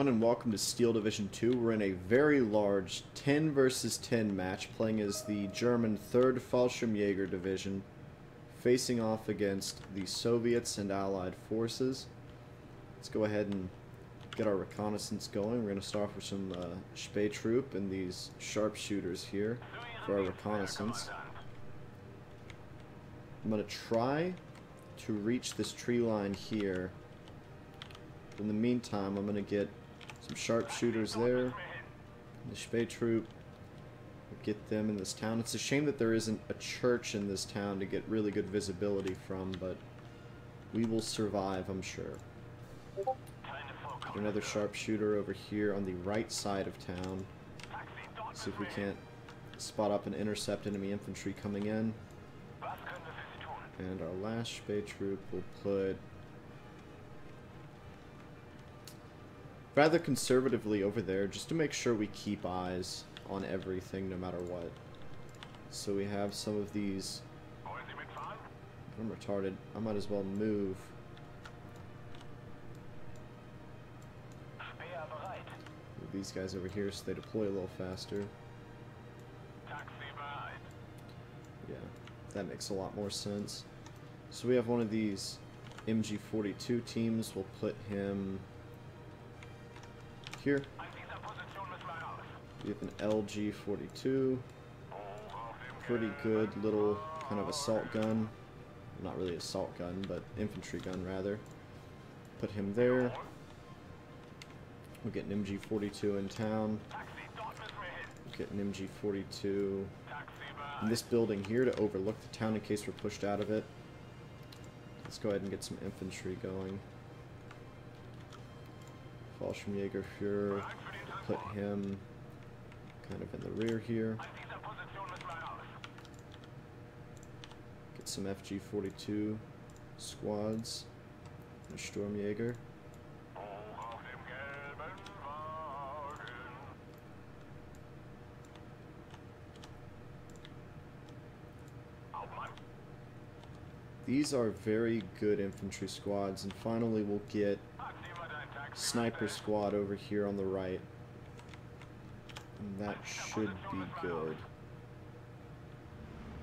everyone, and welcome to Steel Division 2. We're in a very large 10 versus 10 match, playing as the German 3rd Fallschirmjäger Division, facing off against the Soviets and Allied forces. Let's go ahead and get our reconnaissance going. We're going to start off with some uh, Spähtroop and these sharpshooters here for our reconnaissance. I'm going to try to reach this tree line here in the meantime, I'm going to get some sharpshooters there. The Spähtroop. Get them in this town. It's a shame that there isn't a church in this town to get really good visibility from, but we will survive, I'm sure. Get another sharpshooter over here on the right side of town. See if we can't spot up and intercept enemy infantry coming in. And our last Spähtroop will put rather conservatively over there just to make sure we keep eyes on everything no matter what. So we have some of these... I'm retarded. I might as well move. Move these guys over here so they deploy a little faster. Yeah, that makes a lot more sense. So we have one of these MG42 teams. We'll put him here. We have an LG-42. Pretty good little kind of assault gun. Not really assault gun, but infantry gun rather. Put him there. We'll get an MG-42 in town. We'll get an MG-42 in this building here to overlook the town in case we're pushed out of it. Let's go ahead and get some infantry going. Fallschirmjäger Fuhrer, put him kind of in the rear here. Get some FG-42 squads, and a Sturmjäger. These are very good infantry squads, and finally we'll get sniper squad over here on the right. And that should be good.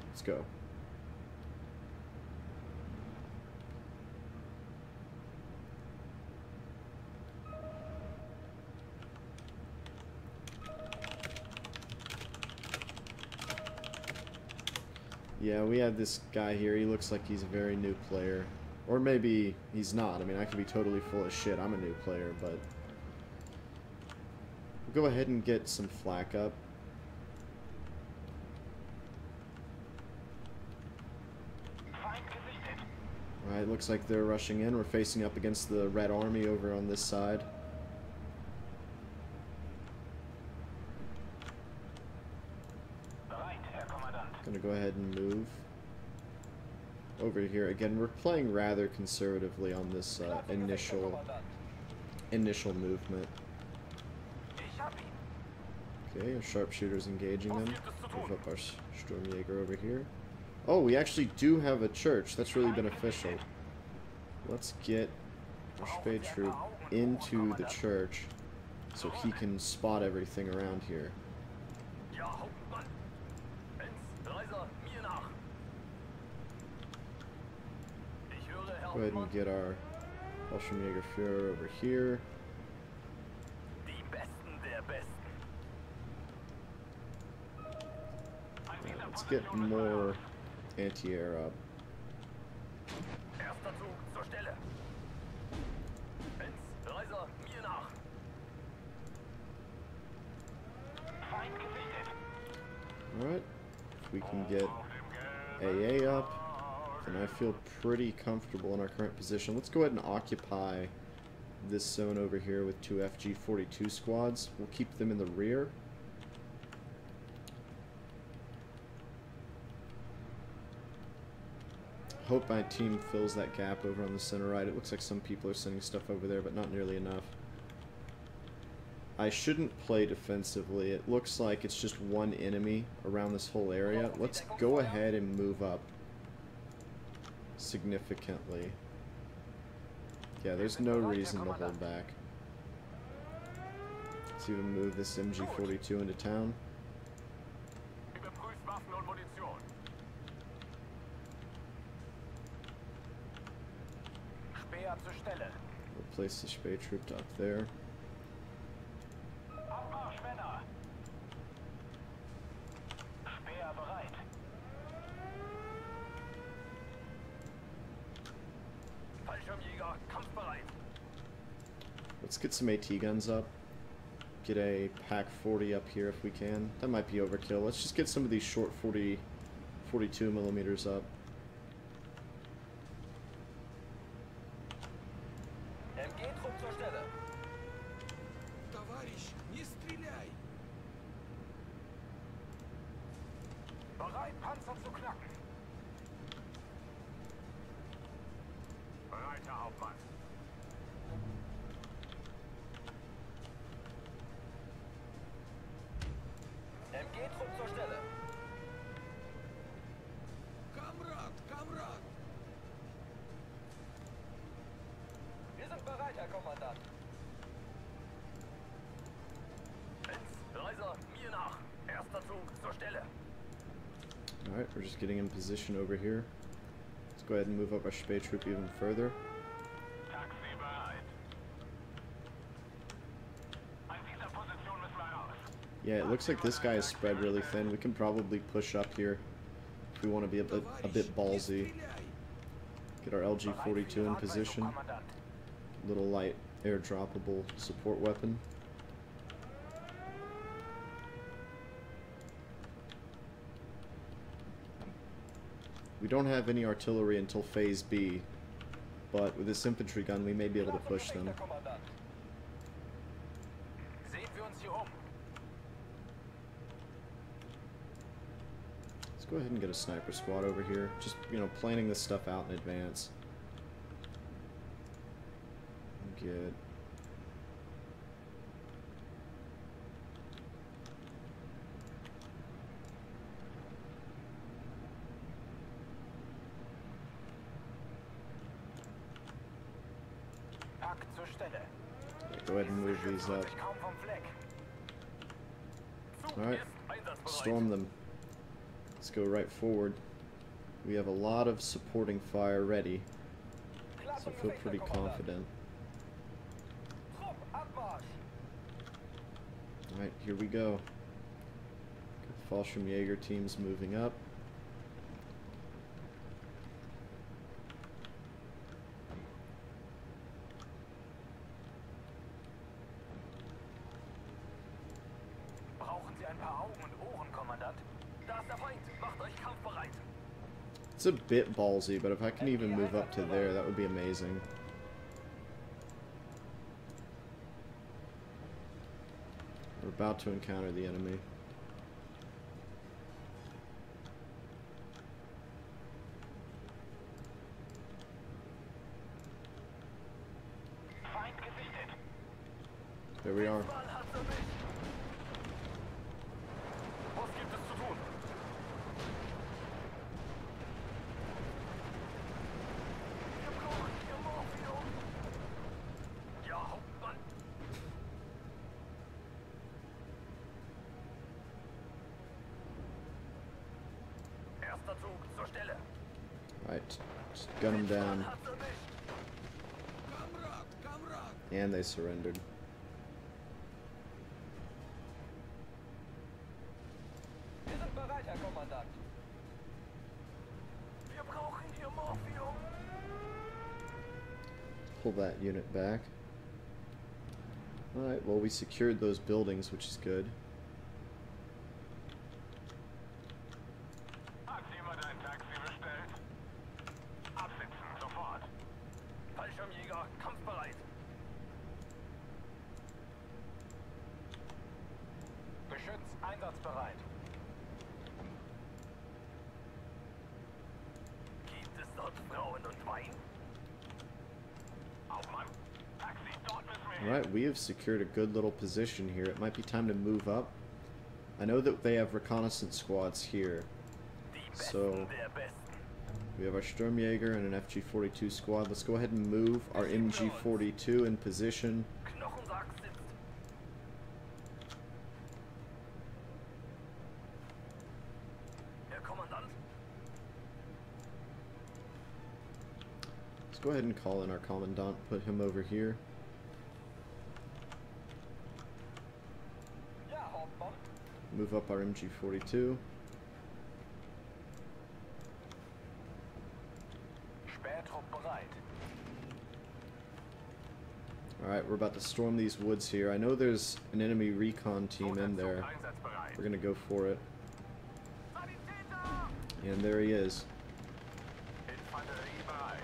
Let's go. Yeah, we have this guy here. He looks like he's a very new player. Or maybe he's not. I mean, I could be totally full of shit. I'm a new player, but... We'll go ahead and get some flak up. Alright, looks like they're rushing in. We're facing up against the Red Army over on this side. Gonna go ahead and move over here. Again, we're playing rather conservatively on this uh, initial initial movement. Okay, our sharpshooter's engaging them. Move up our Sturmjäger over here. Oh, we actually do have a church. That's really beneficial. Let's get our Spähtroop into the church so he can spot everything around here. Go ahead and get our Fallschirmjäger Führer over here. let's get more anti-air up. Alright, we can get AA up and I feel pretty comfortable in our current position. Let's go ahead and occupy this zone over here with two FG-42 squads. We'll keep them in the rear. Hope my team fills that gap over on the center right. It looks like some people are sending stuff over there, but not nearly enough. I shouldn't play defensively. It looks like it's just one enemy around this whole area. Let's go ahead and move up significantly. Yeah, there's no reason to hold back. Let's even move this MG42 into town. Überprüft Waffen und Munition. Speer zur Stelle. We'll place the Spähtroop up there. Abmarsch, Männer! Speer bereit. Fallschirmjäger, kampfbereit. Let's get some AT guns up. Get a Pak 40 up here if we can. That might be overkill. Let's just get some of these short 40, 42 millimeters up. Bereit, Hauptmann. We're just getting in position over here. Let's go ahead and move up our Spähtroop even further. Yeah, it looks like this guy is spread really thin. We can probably push up here if we want to be a bit, a bit ballsy. Get our LG-42 in position. Little light airdroppable support weapon. We don't have any artillery until phase B, but with this infantry gun we may be able to push them. Let's go ahead and get a sniper squad over here. Just, you know, planning this stuff out in advance. Get Pak zur Stelle. go ahead and move these up. Sich kaum vom Fleck. Zug Alright. Storm them. Let's go right forward. We have a lot of supporting fire ready, so I feel pretty confident. Alright, here we go. Fallschirm Jaeger team's moving up. A bit ballsy, but if I can even move up to there, that would be amazing. We're about to encounter the enemy. There we are. Alright, just gun them down. And they surrendered. Pull that unit back. Alright, well we secured those buildings, which is good. Einsatzbereit. Gibt es dort Frauen und Wein? Hauptmann, Taxi, dort müssen wir. Alright, we have secured a good little position here. It might be time to move up. I know that they have reconnaissance squads here. So- Besten der Besten. We have our Sturmjäger and an FG-42 squad. Let's go ahead and move our MG-42 in position. Go ahead and call in our commandant, put him over here. Move up our MG42. Alright, we're about to storm these woods here. I know there's an enemy recon team in there. We're gonna go for it. And there he is.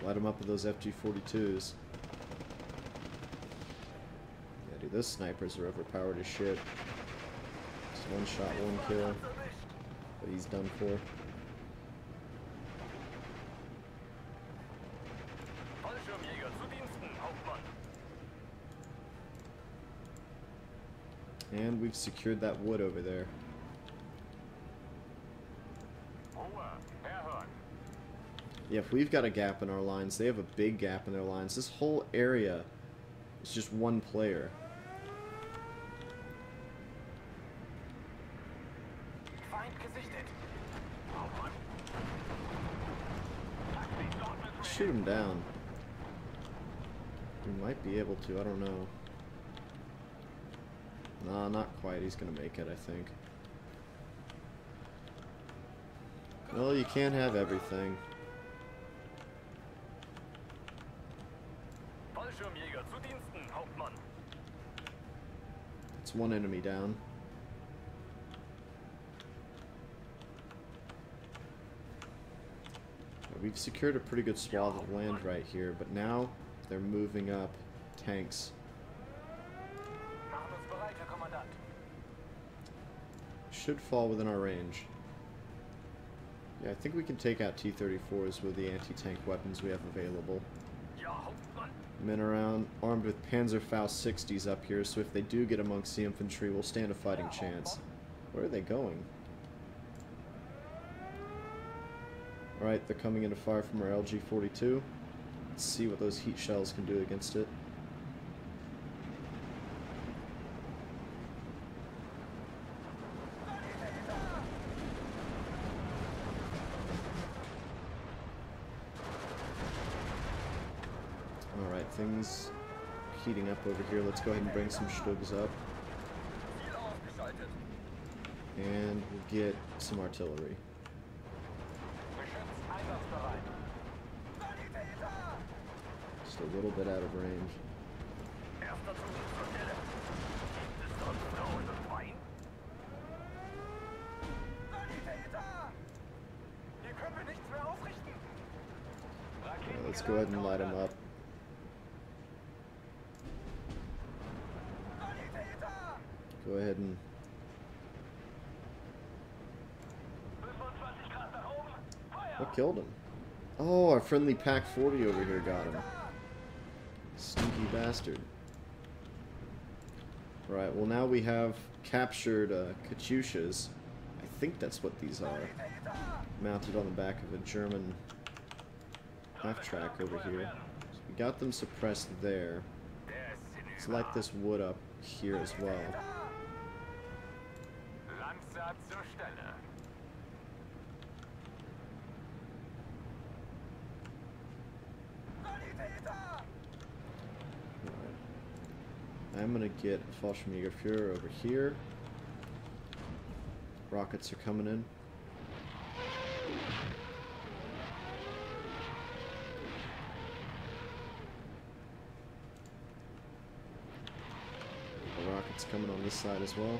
Light him up with those FG-42s. Yeah, dude, those snipers are overpowered as shit. Just one shot, one kill. But he's done for. And we've secured that wood over there. Yeah, if we've got a gap in our lines, they have a big gap in their lines. This whole area is just one player. Feind gesichtet. Hauptmann. Taxi, dort müssen wir Shoot him down. We might be able to, I don't know. Nah, not quite. He's gonna make it, I think. Well, you can't have everything. Fallschirmjäger zu Diensten, Hauptmann. One enemy down. Uh, We've secured a pretty good swath of land right here, but now they're moving up tanks. Should fall within our range. Yeah, I think we can take out T-34s with the anti-tank weapons we have available. Men around, armed with Panzerfaust 60s up here, so if they do get amongst the infantry, we'll stand a fighting chance. Where are they going? Alright, they're coming into fire from our LG-42. Let's see what those heat shells can do against it. Alright, things heating up over here. Let's go ahead and bring some Stugs up. And we'll get some artillery. Just a little bit out of range. Erster Zug zur Stelle. Gibt es dort Frauen und Wein? Sanitäter! Hier können wir nichts mehr ausrichten. Uh, let's go ahead and light them up. Sanitäter! Go ahead and 25 Grad nach oben. Feuer! What killed him? Oh, our friendly Pak 40 over here got him. Sneaky bastard. Right, well now we have captured uh, Katyushas. I think that's what these are. Mounted on the back of a German half-track over here. So we got them suppressed there. Let's light this wood up here as well. Landsat zur Stelle. Alright. I'm gonna get Fallschirmjäger Führer over here. Rockets are coming in. The rockets coming on this side as well.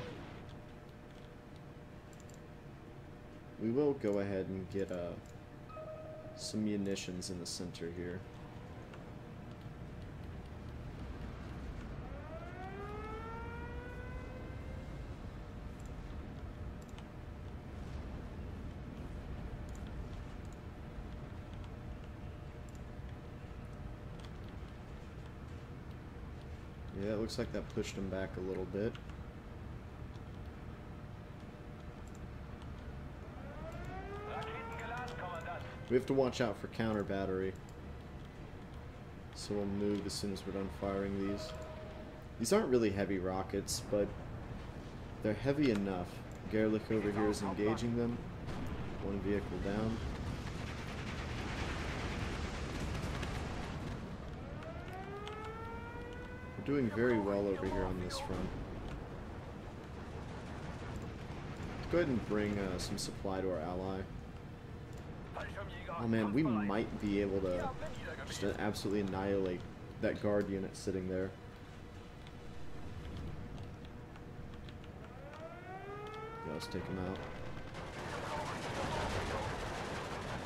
We will go ahead and get uh, some munitions in the center here. Yeah, it looks like that pushed him back a little bit. We have to watch out for counter battery. So we'll move as soon as we're done firing these. These aren't really heavy rockets, but they're heavy enough. Gerlich over here is engaging them. One vehicle down. We're doing very well over here on this front. Go ahead and bring uh, some supply to our ally. Oh man, we might be able to just absolutely annihilate that guard unit sitting there. Yeah, let's take him out.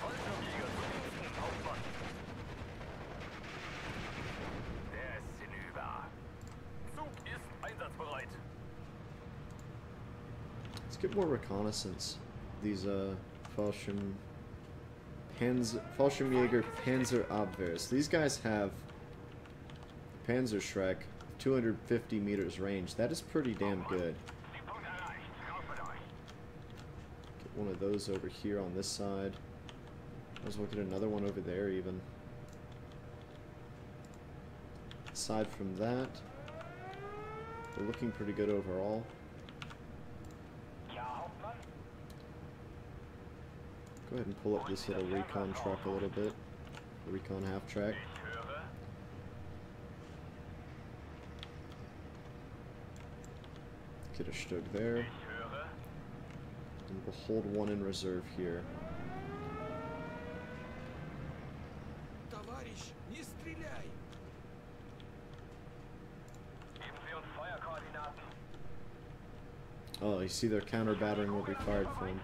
Fallschirmjäger zu Diensten, Hauptmann. Der ist hinüber. Zug ist einsatzbereit. Let's get more reconnaissance. These uh Fallschirm Panz Fallschirmjäger Panzer Abwehrs. These guys have Panzer Schreck 250 meters range. That is pretty damn good. Get one of those over here on this side. Might as well get another one over there even. Aside from that, we're looking pretty good overall. Ja, Hauptmann. Go ahead and pull up this little recon truck a little bit. Recon half track. Get a Stug there. And we'll hold one in reserve here. Oh, you see their counter battering will be fired from.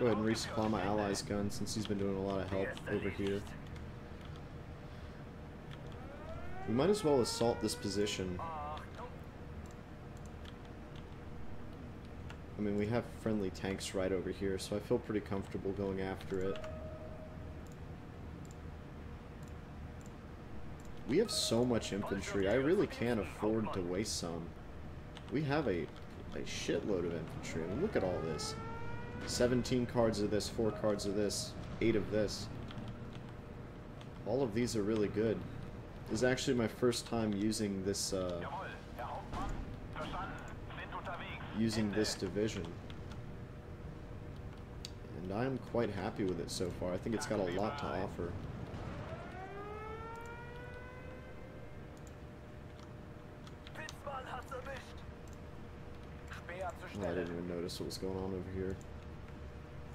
Go ahead and resupply my ally's gun since he's been doing a lot of help over here. We might as well assault this position. I mean, we have friendly tanks right over here, so I feel pretty comfortable going after it. We have so much infantry, I really can't afford to waste some. We have a, a shitload of infantry. I mean, look at all this. 17 cards of this, 4 cards of this, 8 of this. All of these are really good. This is actually my first time using this, uh, using this division. And I am quite happy with it so far. I think it's got a lot to offer. Oh, I didn't even notice what was going on over here.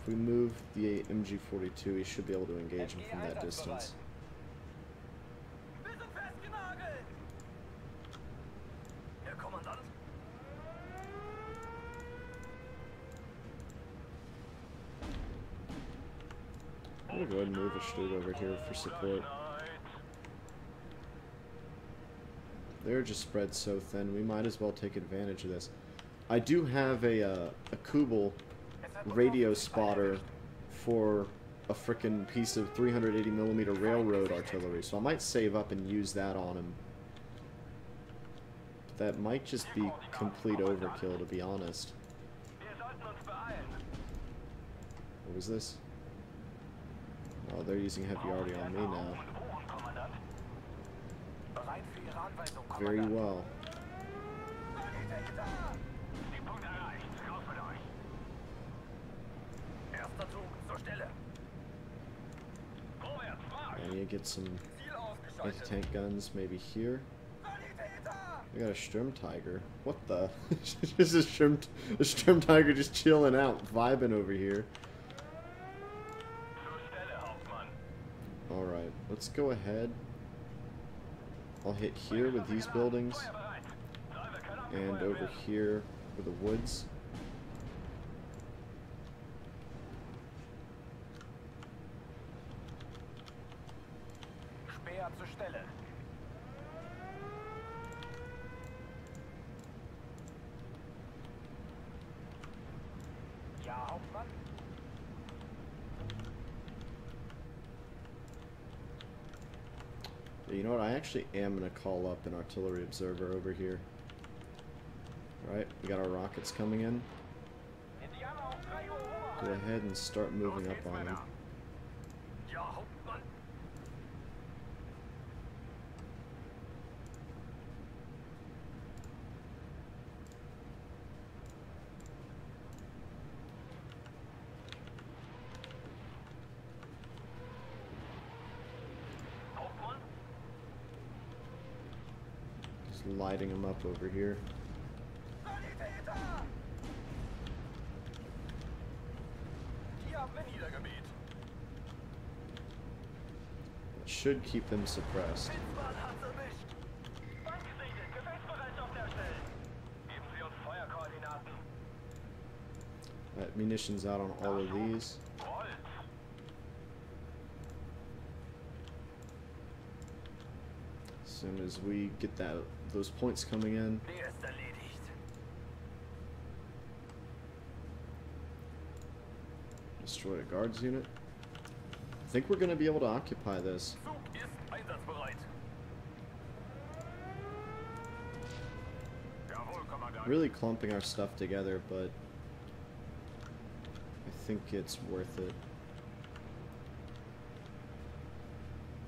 If we move the MG42, we should be able to engage him from that distance. I'm gonna go ahead and move a Stug over here for support. They're just spread so thin, we might as well take advantage of this. I do have a, uh, a Kubel radio spotter for a freaking piece of 380 millimeter railroad artillery, so I might save up and use that on him. That might just be complete overkill, to be honest. What was this? Oh, they're using heavy arty on me now. Very well. I need to get some anti-tank guns maybe here. I got a Sturm Tiger. What the? This is Sturm, a Sturm Tiger just chilling out, vibing over here. Alright, let's go ahead. I'll hit here with these buildings, and over here with the woods. Speer zur Stelle. Ja, Hauptmann. You know what? I actually am gonna call up an artillery observer over here. All right, we got our rockets coming in. Indianer auf 3 Uhr Go ahead and start moving up on them. Lighting them up over here. That should keep them suppressed. That munitions out on all of these. As we get that those points coming in, destroy a guards unit. I think we're gonna be able to occupy this. Really clumping our stuff together, but I think it's worth it.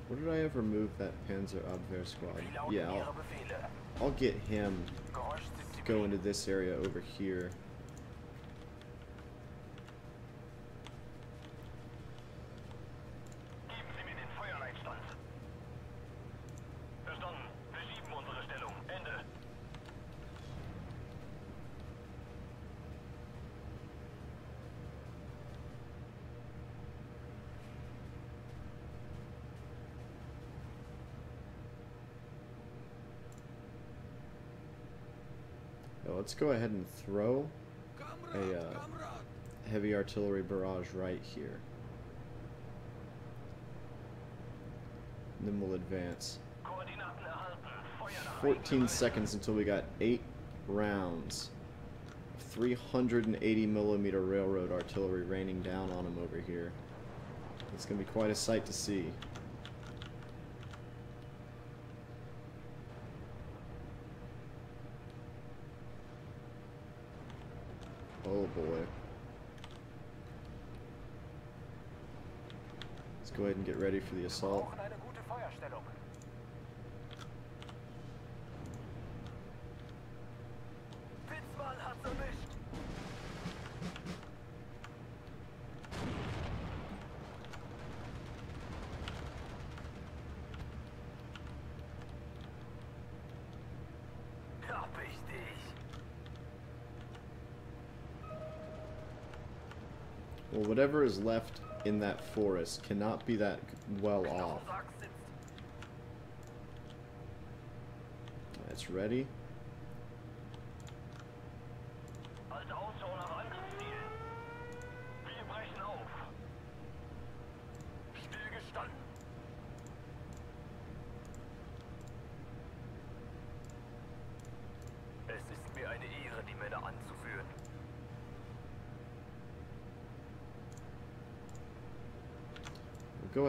Where did I ever move that Panzer Abwehr squad? Yeah, I'll, I'll get him go into this area over here. go ahead and throw a uh, heavy artillery barrage right here. And then we'll advance. 14 seconds until we got 8 rounds. 380 millimeter railroad artillery raining down on them over here. It's going to be quite a sight to see. Oh boy. Let's go ahead and get ready for the assault. Well, whatever is left in that forest cannot be that well off. It's ready.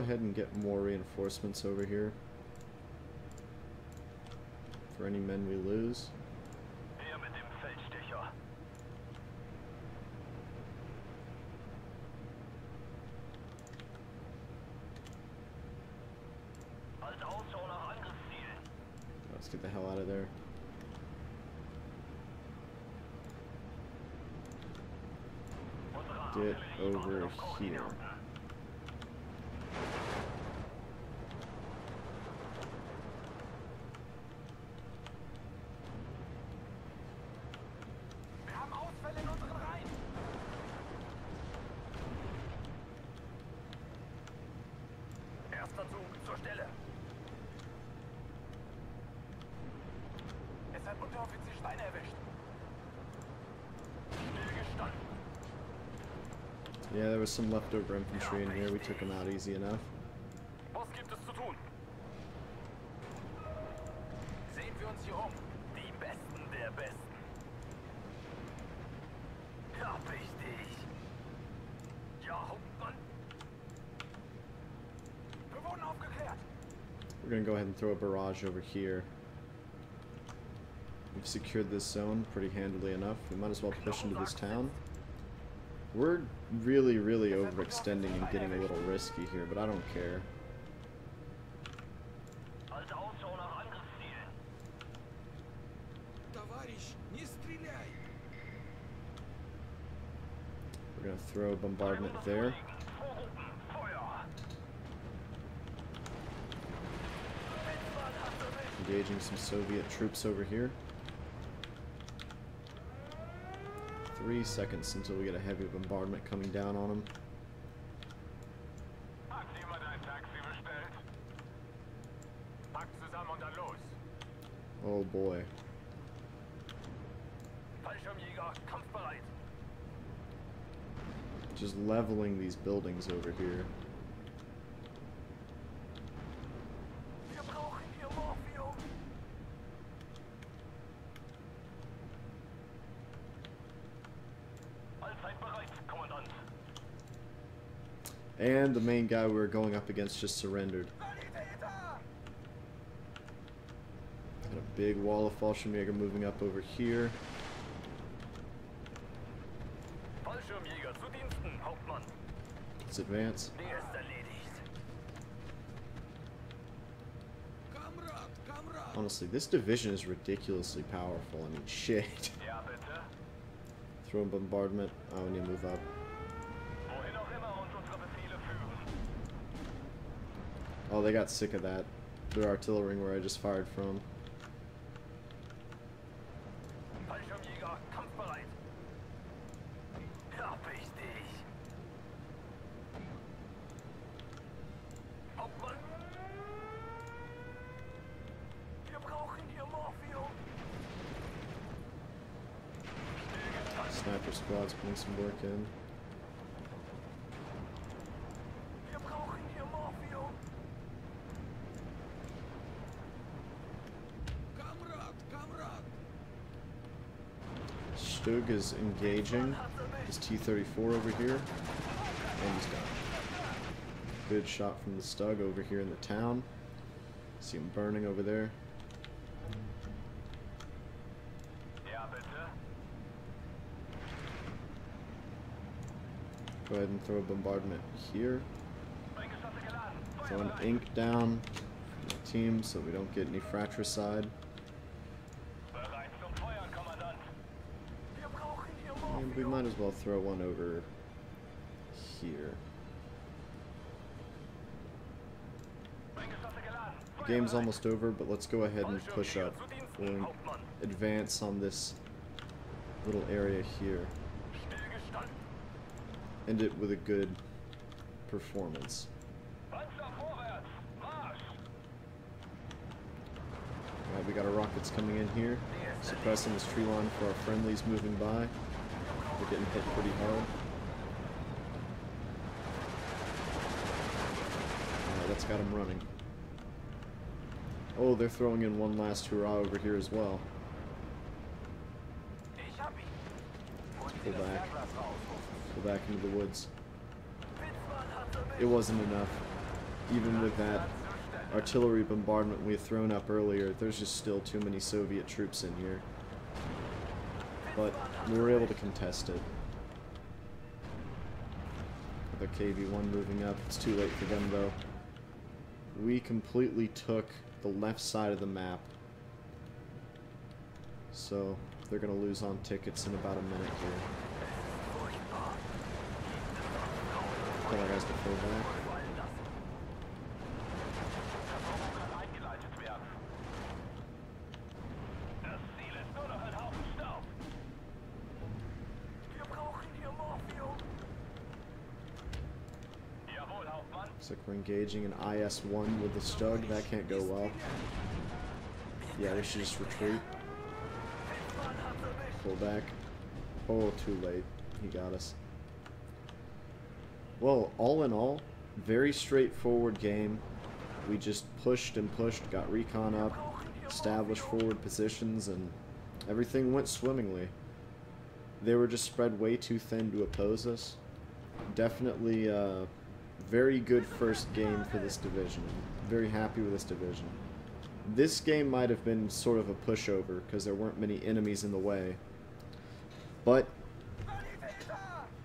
Ahead and get more reinforcements over here. For any men we lose. Let's get the hell out of there. Get over here. Was some leftover infantry in here. We took them out easy enough. Was gibt es zu tun? Sehen wir uns hier um. Die Besten der Besten. Hab ich dich. Ja, Hauptmann. Wir wurden aufgeklärt. We're gonna go ahead and throw a barrage over here. We've secured this zone pretty handily enough. We might as well push into this town. We're really, really overextending and getting a little risky here, but I don't care. We're gonna throw a bombardment there. Engaging some Soviet troops over here. Three seconds until we get a heavy bombardment coming down on them. Oh boy. Just leveling these buildings over here. And the main guy we were going up against just surrendered. Got a big wall of Fallschirmjäger moving up over here. Let's advance. Honestly, this division is ridiculously powerful. I mean, shit. Throw a bombardment. I oh, need to move up. Oh, they got sick of that. Their artillery where I just fired from. Sniper squad's putting some work in. Is engaging his T-34 over here. And. Good shot from the Stug over here in the town. See him burning over there. Go ahead and throw a bombardment here. Throw an ink down for the team so we don't get any fratricide. We might as well throw one over here. Game's almost over, but let's go ahead and push up. advance on this little area here. End it with a good performance. Alright, we got our rockets coming in here. Suppressing this tree line for our friendlies moving by. We're getting hit pretty hard. Alright, that's got them running. Oh, they're throwing in one last hurrah over here as well. Und Pull back. Go back into the woods. It wasn't enough. Even with that artillery bombardment we had thrown up earlier, there's just still too many Soviet troops in here. But we were able to contest it. Our KV-1 moving up, it's too late for them though. We completely took the left side of the map. So, they're gonna lose on tickets in about a minute here. Tell our guys to pull back. We're engaging an IS-1 with the Stug. That can't go well. Yeah, we should just retreat. Pull back. Oh, too late. He got us. Well, all in all, very straightforward game. We just pushed and pushed, got recon up, established forward positions, and everything went swimmingly. They were just spread way too thin to oppose us. Definitely a very good first game for this division. Very happy with this division. This game might have been sort of a pushover because there weren't many enemies in the way. But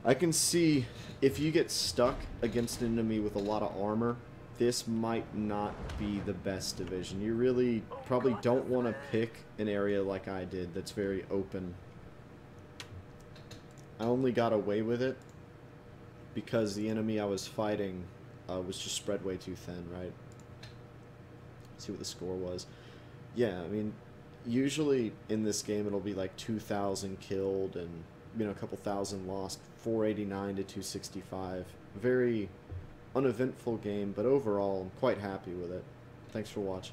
I can see if you get stuck against an enemy with a lot of armor, this might not be the best division. You really probably don't want to pick an area like I did that's very open. I only got away with it because the enemy I was fighting uh, was just spread way too thin, right? see what the score was. yeah, I mean, usually in this game it'll be like 2,000 killed and you know a couple thousand lost, 489 to 265. Very uneventful game, but overall I'm quite happy with it. Thanks for watching.